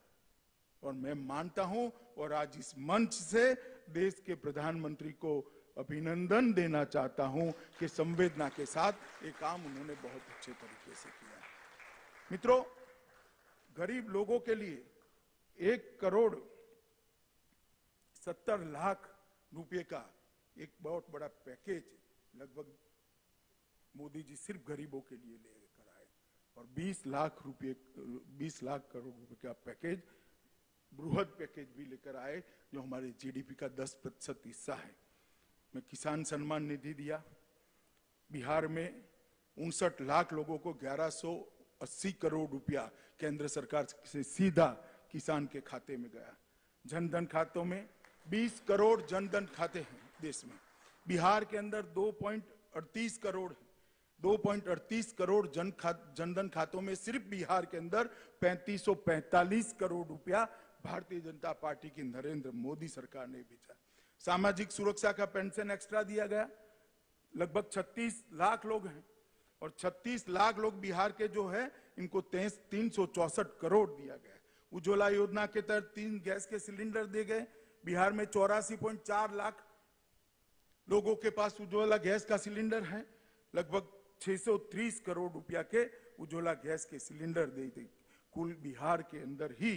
और मैं मानता हूँ और आज इस मंच से देश के प्रधानमंत्री को अभिनंदन देना चाहता हूँ कि संवेदना के साथ ये काम उन्होंने बहुत अच्छे तरीके से किया मित्रों, गरीब लोगों के लिए एक करोड़ सत्तर लाख रुपए का एक बहुत बड़ा पैकेज लगभग मोदी जी सिर्फ़ गरीबों के लिए लेकर आए। और 20 लाख रुपए 20 लाख करोड़ रुपए का पैकेज बृहद पैकेज भी लेकर आए, जो हमारे जीडीपी का 10 प्रतिशत हिस्सा है। मैं किसान सम्मान निधि दिया। बिहार में उनसठ लाख लोगों को 1180 करोड़ रुपया केंद्र सरकार से सीधा किसान के खाते में गया। जनधन खातों में 20 करोड़ जनधन खाते हैं देश में। बिहार के अंदर 2.38 करोड़ है। 2.38 करोड़ जन खा, जनधन खातों में सिर्फ़ बिहार के अंदर 3545 करोड़ रुपया भारतीय जनता पार्टी की नरेंद्र मोदी सरकार ने भेजा सामाजिक सुरक्षा का पेंशन एक्स्ट्रा दिया गया। लगभग 36 लाख लोग हैं और 36 लाख लोग बिहार के जो है इनको तीन सौ चौसठ करोड़ दिया गया। उज्ज्वला योजना के तहत तीन गैस के सिलेंडर दिए गए। बिहार में चौरासी पॉइंट चार लाख लोगों के पास उज्ज्वला गैस का सिलेंडर है। लगभग 630 करोड़ रुपया के उज्ज्वला गैस के सिलेंडर दे दी कुल बिहार के अंदर ही।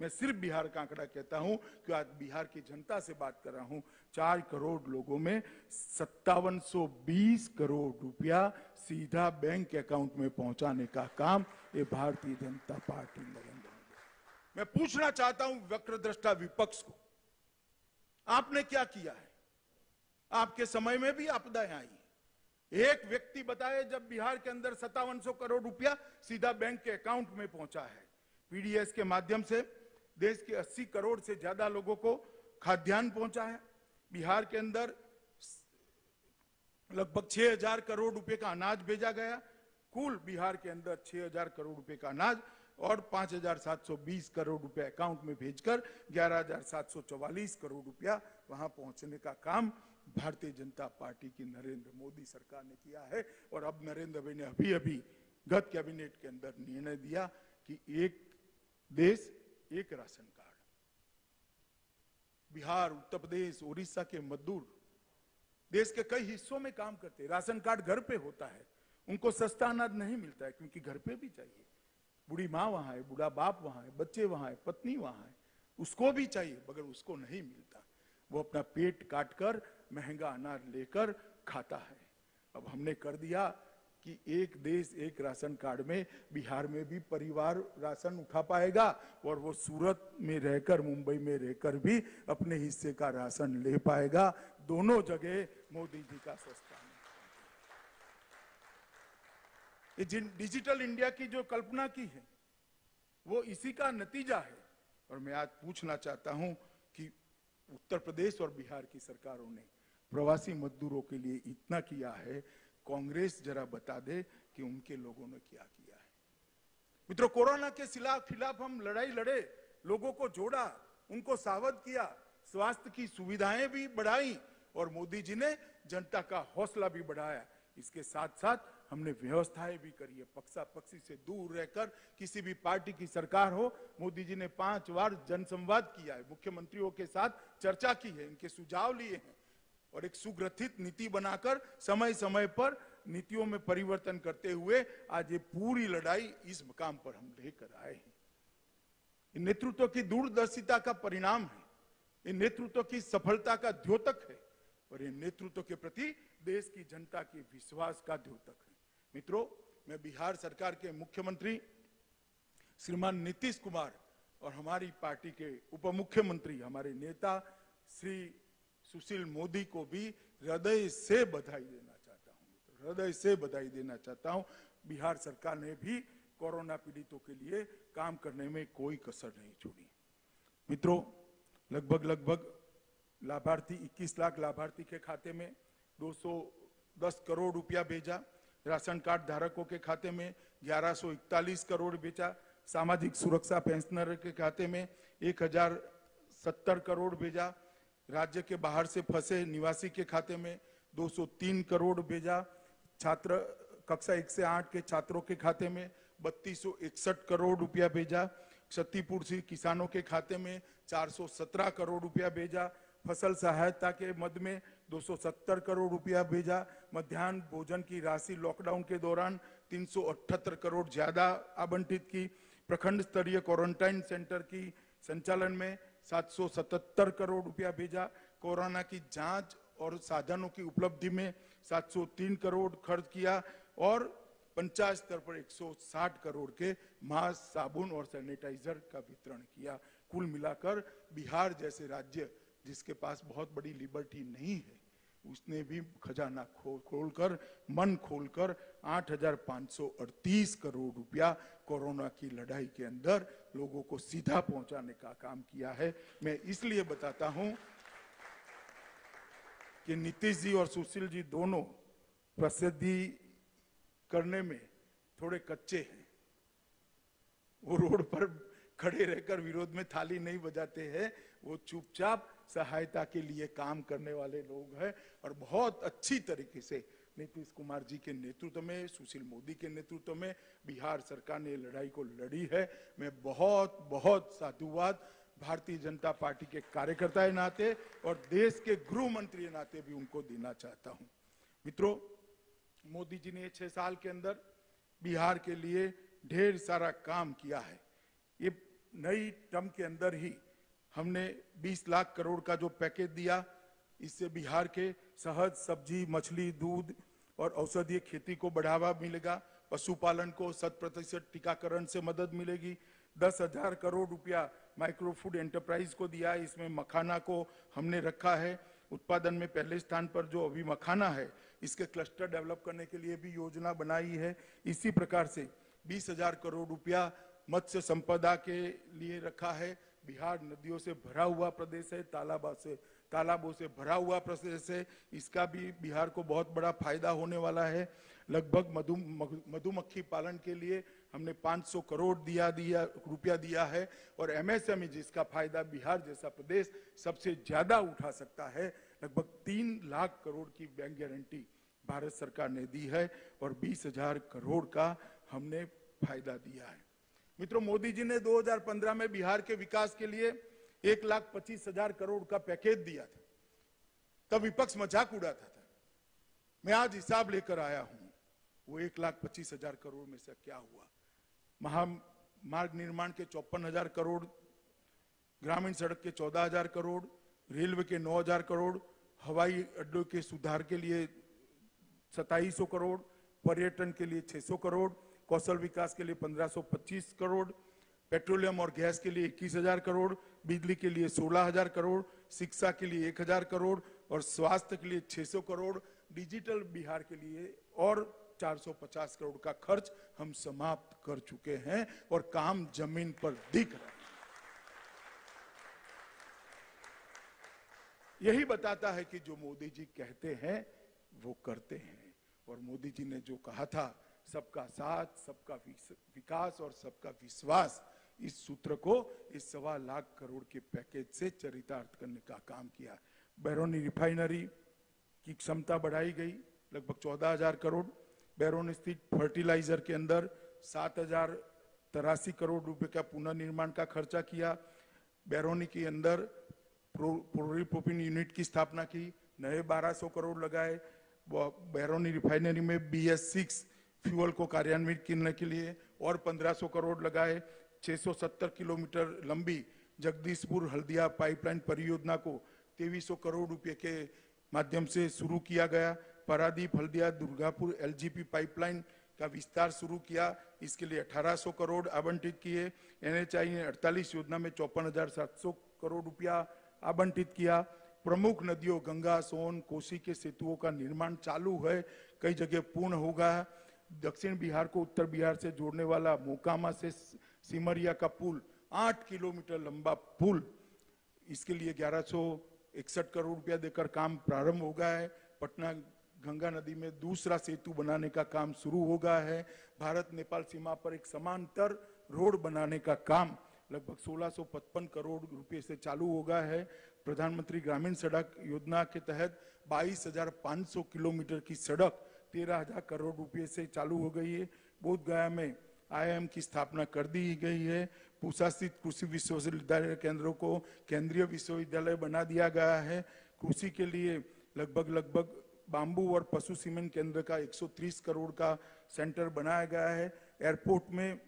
मैं सिर्फ़ बिहार का आंकड़ा कहता हूँ कि आज बिहार की जनता से बात कर रहा हूँ। चार करोड़ लोगों में सत्तावन करोड़ रुपया सीधा बैंक अकाउंट में पहुँचाने का काम ये भारतीय जनता पार्टी नरेंद्र मोदी। मैं पूछना चाहता हूँ वक्र दृष्टा विपक्ष को आपने क्या किया है? आपके समय में भी आपदाएँ आई। एक व्यक्ति बताए, जब बिहार के अंदर सत्तावन करोड़ रुपया सीधा बैंक के अकाउंट में पहुँचा है। पीडीएस के माध्यम से देश के 80 करोड़ से ज़्यादा लोगों को खाद्यान्न पहुँचा है। बिहार के अंदर लगभग 6000 करोड़ रुपए का अनाज भेजा गया। कुल बिहार के अंदर 6000 करोड़ रुपए का अनाज और 5720 करोड़ रुपए अकाउंट में भेजकर 11744 करोड़ रुपया वहाँ पहुँचने का काम भारतीय जनता पार्टी की नरेंद्र मोदी सरकार ने किया है। और अब नरेंद्र भाई ने अभी अभी गत कैबिनेट के अंदर निर्णय दिया कि एक देश, एक राशन कार्ड। बिहार, उत्तर प्रदेश उड़ीसा के मजदूर देश के कई हिस्सों में काम करते राशन कार्ड घर पे होता है। उनको सस्ता अनाज नहीं मिलता है, क्योंकि घर पे भी चाहिए। बूढ़ी माँ वहाँ है, बूढ़ा बाप वहाँ है, बच्चे वहाँ है, पत्नी वहाँ है। उसको भी चाहिए, मगर उसको नहीं मिलता। वो अपना पेट काट कर महँगा अनाज लेकर खाता है। अब हमने कर दिया कि एक देश, एक राशन कार्ड में बिहार में भी परिवार राशन उठा पाएगा और वो सूरत में रहकर, मुंबई में रहकर भी अपने हिस्से का राशन ले पाएगा। दोनों जगह मोदी जी का सस्ता ये जिन डिजिटल इंडिया की जो कल्पना की है, वो इसी का नतीजा है। और मैं आज पूछना चाहता हूँ कि उत्तर प्रदेश और बिहार की सरकारों ने प्रवासी मजदूरों के लिए इतना किया है, कांग्रेस जरा बता दे कि उनके लोगों ने क्या किया है। मित्रों, कोरोना के खिलाफ हम लड़ाई लड़े, लोगों को जोड़ा, उनको सावध किया, स्वास्थ्य की सुविधाएँ भी बढ़ाई और मोदी जी ने जनता का हौसला भी बढ़ाया। इसके साथ साथ हमने व्यवस्थाएँ भी करी है पक्षा पक्षी से दूर रहकर किसी भी पार्टी की सरकार हो, मोदी जी ने पाँच बार जनसंवाद किया है, मुख्यमंत्रियों के साथ चर्चा की है, इनके सुझाव लिए हैं और एक सुग्रथित नीति बनाकर समय समय पर नीतियों में परिवर्तन करते हुए आज ये पूरी लड़ाई इस मकाम पर हम लेकर आए हैं। नेतृत्व की दूरदर्शिता का परिणाम है ये नेतृत्व की सफलता का द्योतक है और ये नेतृत्व के प्रति देश की जनता के विश्वास का द्योतक है। मित्रों, मैं बिहार सरकार के मुख्यमंत्री श्रीमान नीतीश कुमार और हमारी पार्टी के उप मुख्यमंत्री हमारे नेता श्री सुशील मोदी को भी हृदय से बधाई देना चाहता हूँ। हृदय से बधाई देना चाहता हूँ। बिहार सरकार ने भी कोरोना पीड़ितों के लिए काम करने में कोई कसर नहीं छोड़ी। मित्रों, लगभग लगभग लाभार्थी 21 लाख लाभार्थी के खाते में 210 करोड़ रुपया भेजा। राशन कार्ड धारकों के खाते में 1141 करोड़ भेजा सामाजिक सुरक्षा पेंशनर के खाते में 1070 करोड़ भेजा। राज्य के बाहर से फंसे निवासी के खाते में 203 करोड़ भेजा। छात्र, कक्षा एक से आठ के छात्रों के खाते में बत्तीस करोड़ रुपया भेजा। क्षतिपूर्ति किसानों के खाते में 417 करोड़ रुपया भेजा। फ़सल सहायता के मद में 270 करोड़ रुपया भेजा। मध्यान्ह भोजन की राशि लॉकडाउन के दौरान 378 करोड़ ज़्यादा आवंटित की। प्रखंड स्तरीय क्वारंटाइन सेंटर की संचालन में 777 करोड़ रुपया भेजा। कोरोना की जाँच और साधनों की उपलब्धि में 703 करोड़ खर्च किया और पंचायत स्तर पर 160 करोड़ के मास्क, साबुन और सैनिटाइजर का वितरण किया। कुल मिलाकर बिहार जैसे राज्य, जिसके पास बहुत बड़ी लिबर्टी नहीं है उसने भी खजाना खोल खोलकर मन खोलकर 8,538 करोड़ रुपया कोरोना की लड़ाई के अंदर लोगों को सीधा पहुँचाने का काम किया है। मैं इसलिए बताता हूँ कि नीतीश जी और सुशील जी दोनों प्रसिद्धि करने में थोड़े कच्चे हैं। वो रोड पर खड़े रहकर विरोध में थाली नहीं बजाते हैं। वो चुपचाप सहायता के लिए काम करने वाले लोग हैं और बहुत अच्छी तरीके से नीतीश कुमार जी के नेतृत्व में, सुशील मोदी के नेतृत्व में, बिहार सरकार ने लड़ाई को लड़ी है। मैं बहुत बहुत साधुवाद भारतीय जनता पार्टी के कार्यकर्ता नाते और देश के गृह मंत्री नाते भी उनको देना चाहता हूँ। मित्रों, मोदी जी ने छह साल के अंदर बिहार के लिए ढेर सारा काम किया है। ये नई टर्म के अंदर ही हमने 20 लाख करोड़ का जो पैकेज दिया, इससे बिहार के सहज सब्ज़ी, मछली, दूध और औषधीय खेती को बढ़ावा मिलेगा। पशुपालन को शत प्रतिशत टीकाकरण से मदद मिलेगी। दस हज़ार करोड़ रुपया माइक्रो फ़ूड एंटरप्राइज को दिया, इसमें मखाना को हमने रखा है। उत्पादन में पहले स्थान पर जो अभी मखाना है, इसके क्लस्टर डेवलप करने के लिए भी योजना बनाई है। इसी प्रकार से बीस हज़ार करोड़ रुपया मत्स्य संपदा के लिए रखा है। बिहार नदियों से भरा हुआ प्रदेश है, तालाबा से, तालाबों से भरा हुआ प्रदेश है। इसका भी बिहार को बहुत बड़ा फ़ायदा होने वाला है। लगभग मधु मधुमक्खी पालन के लिए हमने 500 करोड़ दिया दिया, रुपया दिया है और एमएसएमई जिसका फ़ायदा बिहार जैसा प्रदेश सबसे ज़्यादा उठा सकता है, लगभग तीन लाख करोड़ की बैंक गारंटी भारत सरकार ने दी है और बीस हज़ार करोड़ का हमने फ़ायदा दिया है। मित्रों मोदी जी ने 2015 में बिहार के विकास के लिए एक लाख पच्चीस हज़ार करोड़ का पैकेज दिया था। तब विपक्ष मज़ाक उड़ाता था। मैं आज हिसाब लेकर आया हूँ, वो एक लाख पच्चीस हज़ार करोड़ में से क्या हुआ? महामार्ग निर्माण के चौपन हज़ार करोड़, ग्रामीण सड़क के चौदह हज़ार करोड़, रेलवे के नौ हज़ार करोड़, हवाई अड्डों के सुधार के लिए सताईस करोड़, पर्यटन के लिए 600 करोड़ कौशल विकास के लिए 1525 करोड़, पेट्रोलियम और गैस के लिए इक्कीस हज़ार करोड़, बिजली के लिए सोलह हज़ार करोड़, शिक्षा के लिए एक हज़ार करोड़ और स्वास्थ्य के लिए 600 करोड़, डिजिटल बिहार के लिए और 450 करोड़ का खर्च हम समाप्त कर चुके हैं और काम ज़मीन पर दिख रहा है। यही बताता है कि जो मोदी जी कहते हैं, वो करते हैं। और मोदी जी ने जो कहा था सबका साथ, सबका विकास और सबका विश्वास। इस सूत्र को इस सवा लाख करोड़ के पैकेज से चरितार्थ करने का काम किया। बैरोनी रिफाइनरी की क्षमता बढ़ाई गई, लगभग चौदह हज़ार करोड़। बैरोन स्थित फर्टिलाइज़र के अंदर सात हज़ार तिरासी करोड़ रुपए का पुनर्निर्माण का खर्चा किया। बैरोनी के अंदर प्रोपोपिन यूनिट की स्थापना की, नए 1200 करोड़ लगाए। बैरोनी रिफाइनरी में बी एस सिक्स फ्यूअल को कार्यान्वित करने के लिए और 1500 करोड़ लगाए 670 किलोमीटर लंबी जगदीशपुर हल्दिया पाइपलाइन परियोजना को तेईस करोड़ रुपए के माध्यम से शुरू किया गया। पारादीप हल्दिया दुर्गापुर एलजीपी पाइपलाइन का विस्तार शुरू किया। इसके लिए 1800 करोड़ आवंटित किए। एनएचआई ने 48 योजना में चौपन करोड़ रुपया आवंटित किया। प्रमुख नदियों गंगा, सोन, कोसी के सेतुओं का निर्माण चालू है। कई जगह पूर्ण होगा। दक्षिण बिहार को उत्तर बिहार से जोड़ने वाला मोकामा से सिमरिया का पुल आठ किलोमीटर लंबा पुल इसके लिए ग्यारह करोड़ रुपया देकर काम प्रारंभ हो गया है। पटना गंगा नदी में दूसरा सेतु बनाने का काम शुरू हो गया है। भारत नेपाल सीमा पर एक समांतर रोड बनाने का काम लगभग 1655 करोड़ रुपए से चालू हो गया है। प्रधानमंत्री ग्रामीण सड़क योजना के तहत 22,500 किलोमीटर की सड़क 13,000 करोड़ रुपए से चालू हो गई है। बोध गया में आईएम की स्थापना कर दी गई है। पूसा स्थित कृषि विश्वविद्यालय केंद्रों को केंद्रीय विश्वविद्यालय बना दिया गया है। कृषि के लिए लगभग लगभग बाम्बू और पशु सीमेंट केंद्र का 130 करोड़ का सेंटर बनाया गया है। एयरपोर्ट में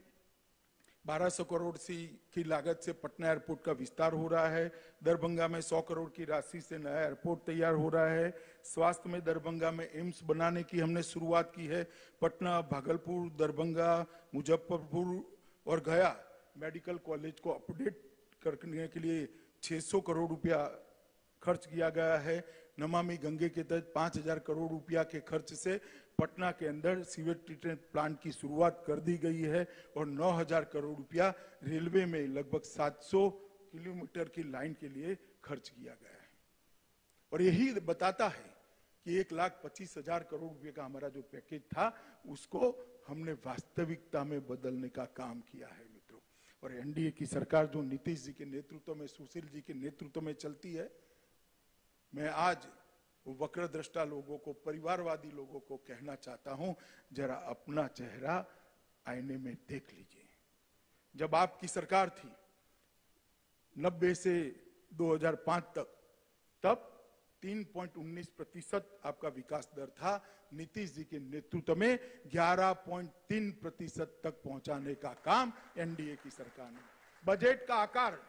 1200 करोड़ सी की लागत से पटना एयरपोर्ट का विस्तार हो रहा है। दरभंगा में 100 करोड़ की राशि से नया एयरपोर्ट तैयार हो रहा है। स्वास्थ्य में दरभंगा में एम्स बनाने की हमने शुरुआत की है। पटना, भागलपुर, दरभंगा, मुजफ्फरपुर और गया मेडिकल कॉलेज को अपडेट करने के लिए 600 करोड़ रुपया खर्च किया गया है। नमामि गंगे के तहत 5000 करोड़ रुपया के खर्च से पटना के अंदर सीवेज ट्रीटमेंट प्लांट की शुरुआत कर दी गई है और 9000 करोड़ रुपया रेलवे में लगभग 700 किलोमीटर की लाइन के लिए खर्च किया गया है। और यही बताता है कि एक लाख पच्चीस हज़ार करोड़ रुपये का हमारा जो पैकेज था, उसको हमने वास्तविकता में बदलने का काम किया है मित्रों। और एनडीए की सरकार जो नीतीश जी के नेतृत्व में, सुशील जी के नेतृत्व में चलती है मैं आज वक्र दृष्टा लोगों को, परिवारवादी लोगों को कहना चाहता हूँ, जरा अपना चेहरा आईने में देख लीजिए। जब आपकी सरकार थी 90 से 2005 तक, तब 3.19 प्रतिशत आपका विकास दर था। नीतीश जी के नेतृत्व में 11.3 प्रतिशत तक पहुँचाने का काम एनडीए की सरकार ने बजट का आकार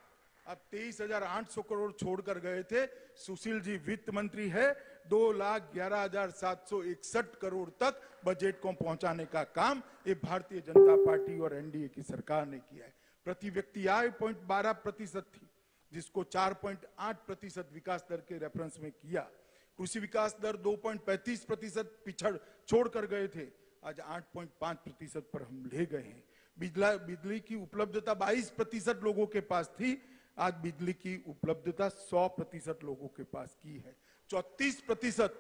अब तेईस हज़ार आठ सौ करोड़ छोड़कर गए थे। सुशील जी वित्त मंत्री है। दो लाख ग्यारह हज़ार सात सौ इकसठ करोड़ तक बजट को पहुँचाने का काम ये भारतीय जनता पार्टी और एनडीए की सरकार ने किया है। प्रति व्यक्ति आय पॉइंट बारह प्रतिशत थी, जिसको चार पॉइंट आठ प्रतिशत विकास दर के रेफरेंस में किया। कृषि विकास दर दो पॉइंट पैंतीस प्रतिशत पिछड़ छोड़कर गए थे। आज आठ पॉइंट पाँच प्रतिशत पर हम ले गए हैं। बिजली की उपलब्धता 22 प्रतिशत लोगों के पास थी। आज बिजली की उपलब्धता 100 प्रतिशत लोगों के पास की है। चौतीस प्रतिशत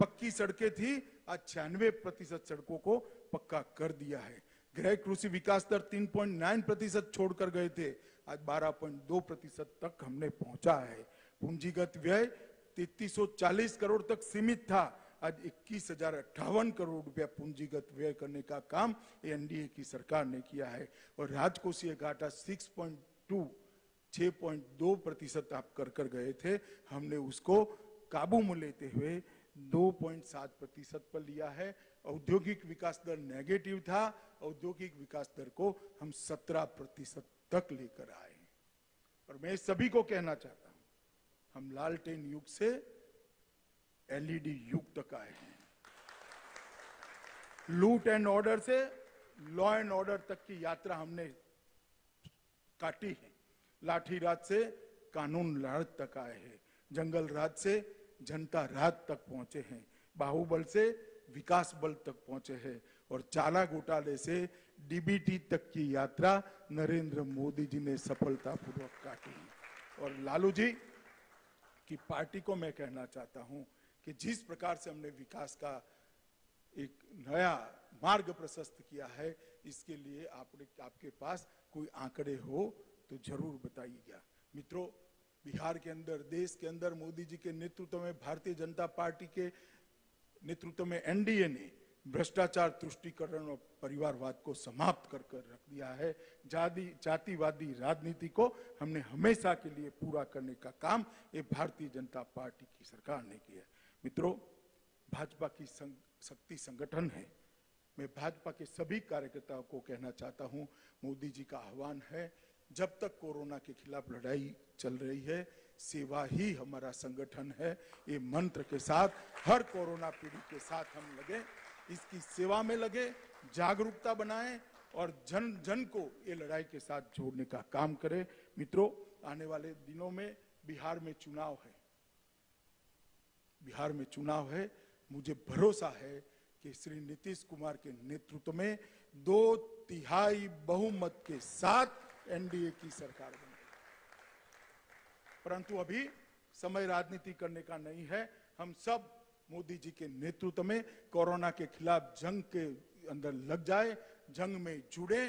पक्की सड़कें थी, आज छियानवे प्रतिशत सड़कों को पक्का कर दिया है। गृह कृषि विकास दर 3.9 प्रतिशत छोड़कर गए थे, आज 12.2 प्रतिशत तक हमने पहुँचा है। पूंजीगत व्यय 3340 करोड़ तक सीमित था, आज इक्कीस हज़ार अट्ठावन करोड़ रुपया पूंजीगत व्यय करने का काम एनडीए की सरकार ने किया है। और राजकोषीय घाटा 6.2 6.2 प्रतिशत आप कर कर गए थे, हमने उसको काबू में लेते हुए 2.7 प्रतिशत पर लिया है। औद्योगिक विकास दर नेगेटिव था, औद्योगिक विकास दर को हम 17 प्रतिशत तक लेकर आए और मैं सभी को कहना चाहता हूँ, हम लालटेन युग से एलईडी युग तक आए हैं। लूट एंड ऑर्डर से लॉ एंड ऑर्डर तक की यात्रा हमने काटी है। लाठी राज से कानून राज तक आए हैं। जंगल राज से जनता राज तक पहुँचे हैं। बाहुबल से विकास बल तक पहुँचे हैं। और चाला घोटाले से डीबीटी तक की यात्रा नरेंद्र मोदी जी ने सफलतापूर्वक काटी। और लालू जी, की पार्टी को मैं कहना चाहता हूँ कि जिस प्रकार से हमने विकास का एक नया मार्ग प्रशस्त किया है, इसके लिए आपने आपके पास कोई आंकड़े हो तो ज़रूर बताइएगा मित्रों बिहार के अंदर देश के अंदर मोदी जी के नेतृत्व में भारतीय जनता पार्टी के नेतृत्व में एनडीए ने भ्रष्टाचार तुष्टिकरण और परिवारवाद को समाप्त कर कर रख दिया है। जाति जातिवादी राजनीति को हमने हमेशा के लिए पूरा करने का काम ये भारतीय जनता पार्टी की सरकार ने किया मित्रों भाजपा की संग, शक्ति संगठन है। मैं भाजपा के सभी कार्यकर्ताओं को कहना चाहता हूँ मोदी जी का आह्वान है जब तक कोरोना के खिलाफ लड़ाई चल रही है, सेवा ही हमारा संगठन है। ये मंत्र के साथ, हर कोरोना पीड़ित के साथ हम लगे, इसकी सेवा में लगे, जागरूकता बनाएँ और जन जन को ये लड़ाई के साथ जोड़ने का काम करें। मित्रों, आने वाले दिनों में बिहार में चुनाव है। बिहार में चुनाव है। मुझे भरोसा है कि श्री नीतीश कुमार के नेतृत्व में दो तिहाई बहुमत के साथ एनडीए की सरकार बनेगी परंतु अभी समय राजनीति करने का नहीं है। हम सब मोदी जी के नेतृत्व में कोरोना के खिलाफ जंग के अंदर लग जाए, जंग में जुड़े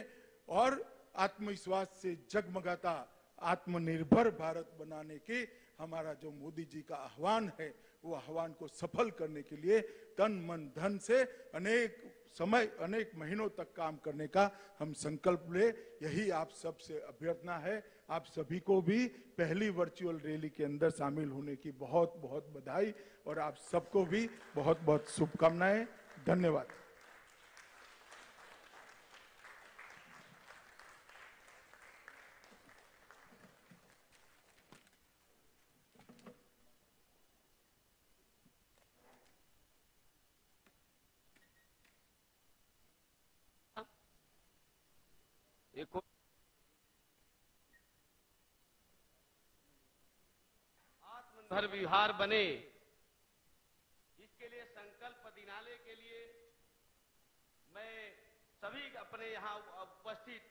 और आत्मविश्वास से जगमगाता आत्मनिर्भर भारत बनाने के हमारा जो मोदी जी का आह्वान है, वो आह्वान को सफल करने के लिए तन मन धन से अनेक समय, अनेक महीनों तक काम करने का हम संकल्प ले। यही आप सबसे अभ्यर्थना है। आप सभी को भी पहली वर्चुअल रैली के अंदर शामिल होने की बहुत बहुत बधाई और आप सबको भी बहुत बहुत शुभकामनाएँ। धन्यवाद। एक आत्मनिर्भर बिहार बने। इसके लिए संकल्प दिलाने के लिए मैं सभी अपने यहाँ उपस्थित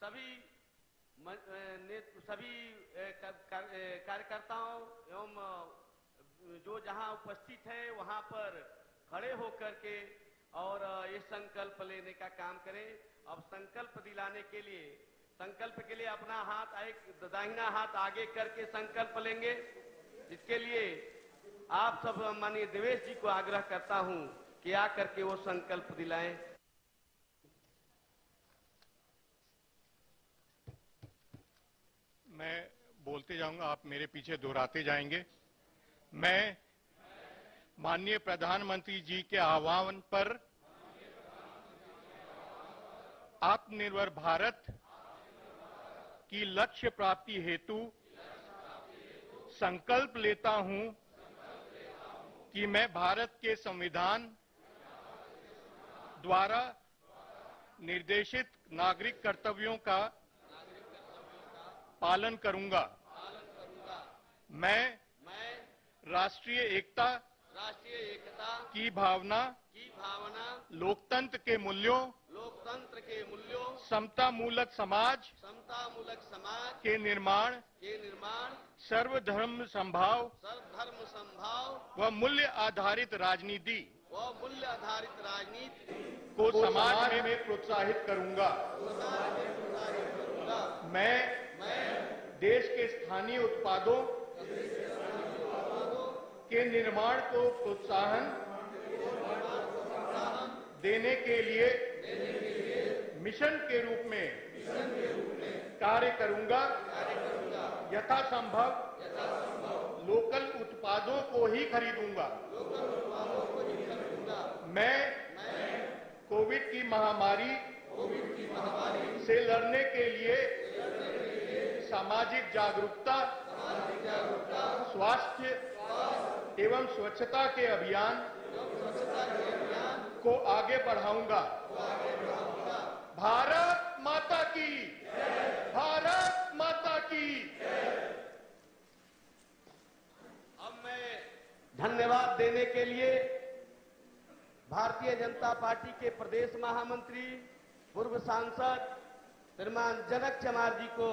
सभी सभी कर- कर- कार्यकर्ताओं एवं जो जहाँ उपस्थित है, वहाँ पर खड़े होकर के और ये संकल्प लेने का काम करें। अब संकल्प दिलाने के लिए, संकल्प के लिए अपना हाथ एक दाहिना हाथ आगे करके संकल्प लेंगे। इसके लिए आप सब माननीय देवेश जी को आग्रह करता हूँ कि आकर के वो संकल्प दिलाएँ। मैं बोलते जाऊँगा, आप मेरे पीछे दोहराते जाएँगे। मैं माननीय प्रधानमंत्री जी के आह्वान पर आत्मनिर्भर भारत की लक्ष्य प्राप्ति हेतु संकल्प लेता हूँ कि मैं भारत के संविधान द्वारा निर्देशित नागरिक कर्तव्यों का पालन करूँगा। मैं मैं राष्ट्रीय एकता राष्ट्रीय एकता की भावना की भावना लोकतंत्र के मूल्यों लोकतंत्र के मूल्यों समता मूलक समाज समता मूलक समाज के निर्माण के निर्माण सर्वधर्म संभाव सर्वधर्म संभाव व मूल्य आधारित राजनीति व मूल्य आधारित राजनीति को समाज में प्रोत्साहित करूँगा। मैं देश के स्थानीय उत्पादों के निर्माण को प्रोत्साहन देने के लिए मिशन के रूप में कार्य करूँगा। यथासंभव लोकल उत्पादों को ही खरीदूँगा। मैं कोविड की महामारी से लड़ने के लिए सामाजिक जागरूकता, स्वास्थ्य एवं स्वच्छता के अभियान को आगे बढ़ाऊँगा। भारत माता की। भारत माता की। अब मैं धन्यवाद देने के लिए भारतीय जनता पार्टी के प्रदेश महामंत्री, पूर्व सांसद श्रीमान जनक चमार जी को